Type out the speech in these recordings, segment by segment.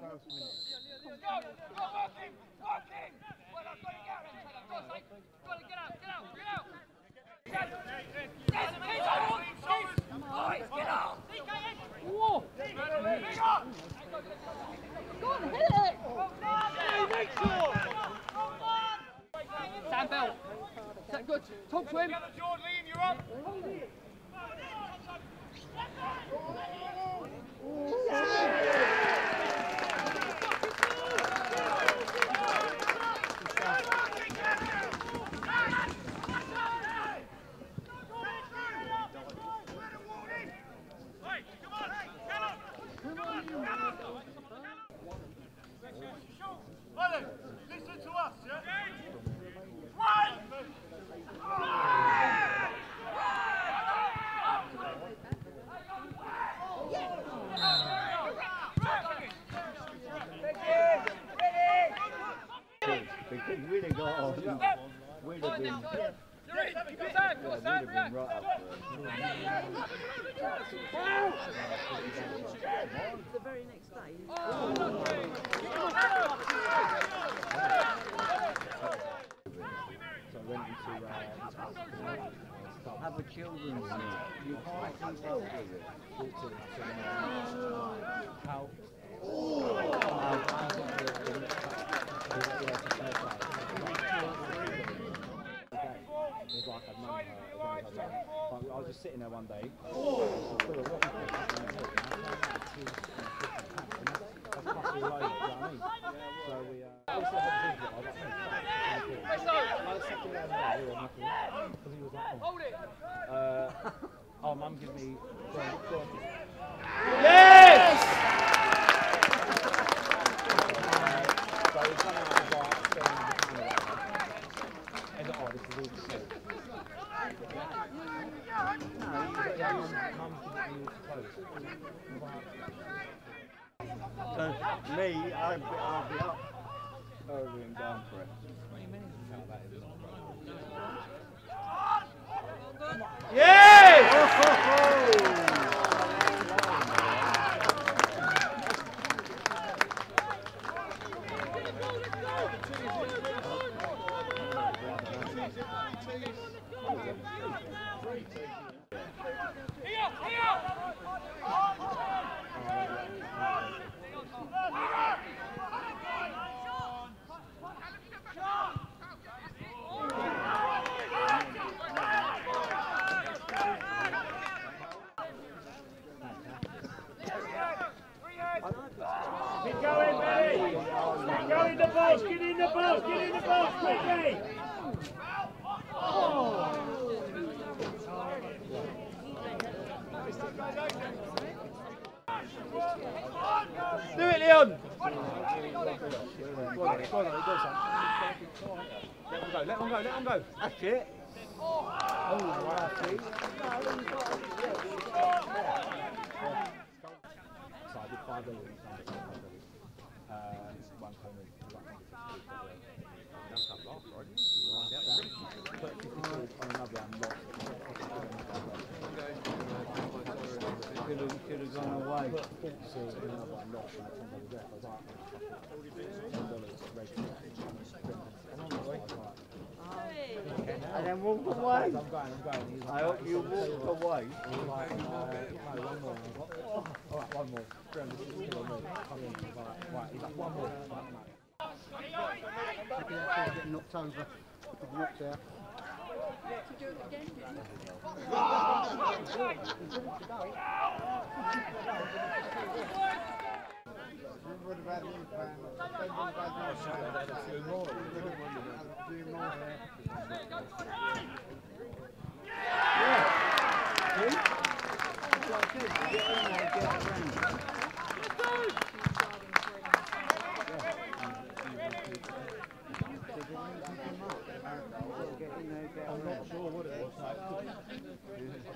first minute. Sam Bell, is that good? Talk to him. Jordan, Liam, you're up. The very next day. So I went into uh, have a children's unit. You. To, to, to, um, how It's like I'd known her as long as I'd known her. But I was just sitting there one day. I saw a rocket pack in the book, and I found out two, uh, different packs, and that's- that's plus all over, do you know what I mean? So we, uh, also had a visit, I was like, fuck, that's really cool. I was sitting there one day. was like, because he was like, oh. Hold it. Uh, oh, mum give me. Go on, go on. Yes. So we come out and like filming the camera. And oh, this is all the same. No, you got mum, mum giving me all the clothes. So me, I'll be up down for it. What do you mean? No, that is Yes. Keep going, Benny! Keep going, the box! Get in the box! Get in the box, quickly! Do it, Leon. Go on, go on. Let them go, let them go, let them go. That's it. Oh, wow, five uh, one comment, That's up last, right? But 52 on another and lost. Could have, gone away. Put 40 on another one, lost, and I was there. I was like, ten dollars race. And on the way, I was like, and then walk away. I'm going, I'm going. He's like, I hope you walk away. He was like, uh, no, one more. I was like, oh, all right, one more. 360 kilo more. Come in. He's like, right. He's like, one more. I was like, no. getting knocked over, knocked out. To do it again, did you? Remember what about you, Pam? Remember what about you, Pam? A few more. A few more there. I'm not sure what it was. What Right, happened? stay right. Stay right, stay right, right, right.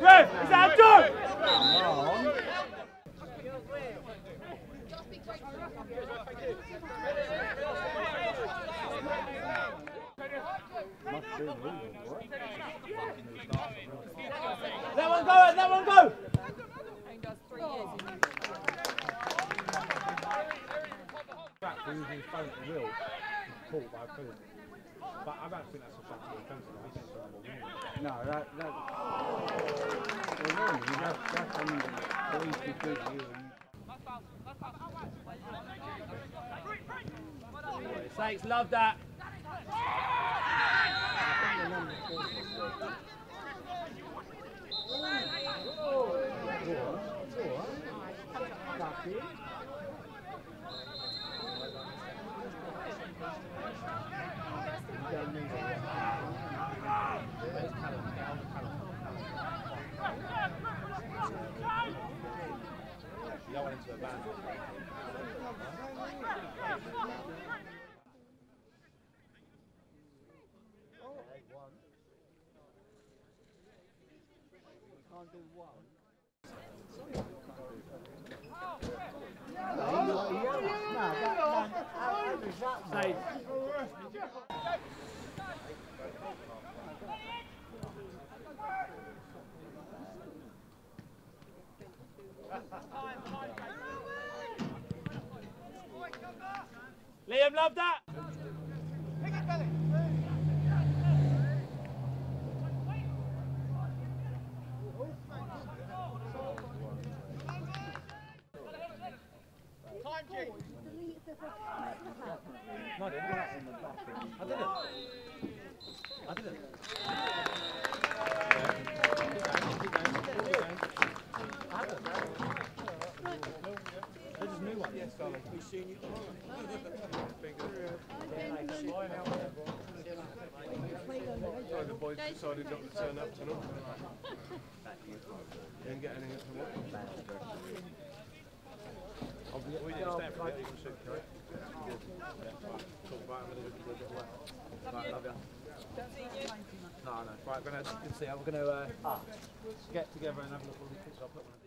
Ref, is that done? Let one go, let one go! back caught by a. But I don't think that's a shot to the offensive. I think it's a number. No, that, that, well, normally, that's, that's when the police be good here and Sakes, love that. You Liam, love that. No, I didn't. I didn't. I didn't. Decided not to turn up tonight. Didn't get anything from what? We didn't stand for it, you shoot, correct? Right, love ya. No, no. Right, we're gonna, you can see how we're gonna uh, get together and have a look at all these pictures. I'll put one.